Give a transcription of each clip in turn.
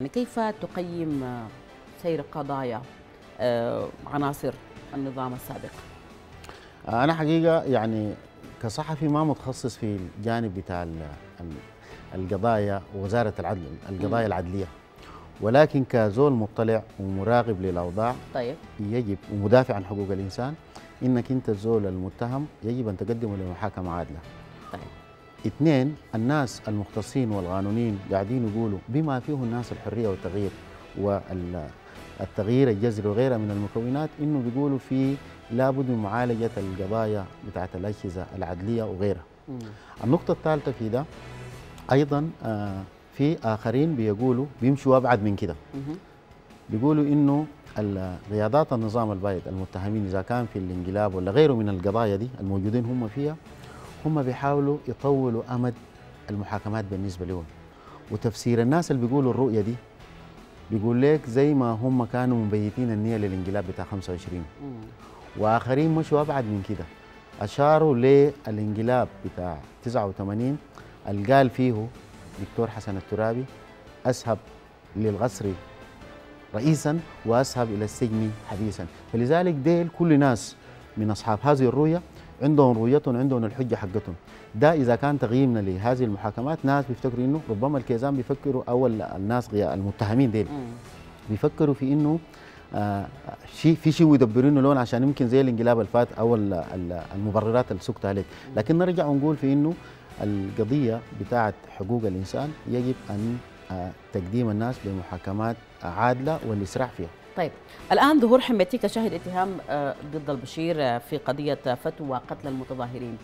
يعني كيف تقيم سير قضايا عناصر النظام السابق؟ أنا حقيقة يعني كصحفي ما متخصص في الجانب بتاع القضايا ووزارة العدل القضايا العدلية. ولكن كزول مطلع ومراقب للأوضاع طيب. يجب ومدافع عن حقوق الإنسان إنك أنت الزول المتهم يجب أن تقدمه لمحاكمة عادلة. اثنين الناس المختصين والقانونيين قاعدين يقولوا بما فيه الناس الحرية والتغيير والتغيير الجذري وغيرها من المكونات إنه بيقولوا في لابد من معالجة القضايا بتاعت الأجهزة العدلية وغيرها. مم. النقطة الثالثة في ده أيضا آه، في آخرين بيقولوا بيمشوا أبعد من كده. بيقولوا إنه رياضات النظام البايد المتهمين إذا كان في الانقلاب ولا غيره من القضايا دي الموجودين هم فيها هم بيحاولوا يطولوا أمد المحاكمات بالنسبة لهم. وتفسير الناس اللي بيقولوا الرؤية دي بيقول لك زي ما هم كانوا مبيتين النيه للانقلاب بتاع 25 مم. وآخرين مشوا أبعد من كده. أشاروا للانقلاب بتاع 89 اللي قال فيه دكتور حسن الترابي اذهب للغسر رئيسا واذهب إلى السجن حبيسا فلذلك ديل كل ناس من أصحاب هذه الرؤية عندهم رؤيتهم عندهم الحجة حقتهم. ده إذا كان تقييمنا لهذه المحاكمات ناس بيفتكروا إنه ربما الكيزان بيفكروا أو ال- الناس المتهمين ديل. بيفكروا في إنه آه شيء في شيء يدبرينه لون عشان يمكن زي الانقلاب الفات أو ال- ال- المبررات اللي سكتها عليك لكن نرجع ونقول في إنه القضية بتاعه حقوق الإنسان يجب أن آه تقديم الناس بمحاكمات عادلة والإسراع فيها. طيب الآن ظهور حميتي كشاهد اتهام آه، ضد البشير آه، في قضية فتوى قتل المتظاهرين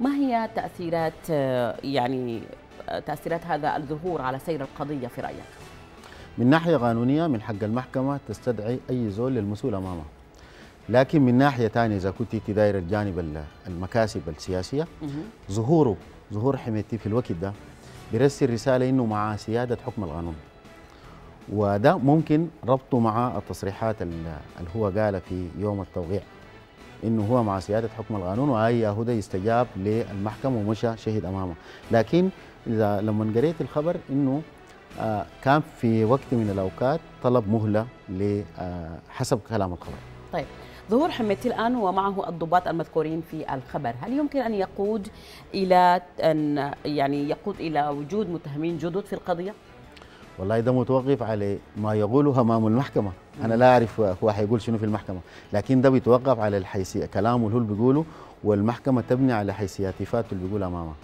ما هي تأثيرات آه، يعني آه، تأثيرات هذا الظهور على سير القضية في رأيك؟ من ناحية قانونيه من حق المحكمة تستدعي أي زول للمسؤول امامها لكن من ناحية ثانية إذا كنت أنت داير الجانب ال- المكاسب السياسية مهم. ظهوره ظهور حميتي في الوقت ده بيرسل رسالة إنه مع سيادة حكم القانون وده ممكن ربطه مع التصريحات ال- اللي هو قالها في يوم التوقيع إنه هو مع سيادة حكم القانون واي يهودا يستجاب للمحكمة ومشى شهد أمامه. لكن إذا لما قريت الخبر إنه آه كان في وقت من الأوقات طلب مهلة آه حسب كلام الخبر. طيب ظهور حميتي الآن ومعه الضباط المذكورين في الخبر. هل يمكن أن يقود إلى أن يعني يقود إلى وجود متهمين جدد في القضية؟ والله ده متوقف على ما يقوله أمام المحكمة. أنا لا أعرف هو حيقول شنو في المحكمة لكن ده بيتوقف على الحيثية كلامه اللي هو بيقوله والمحكمة تبني على حيثيات اللي بيقول امامها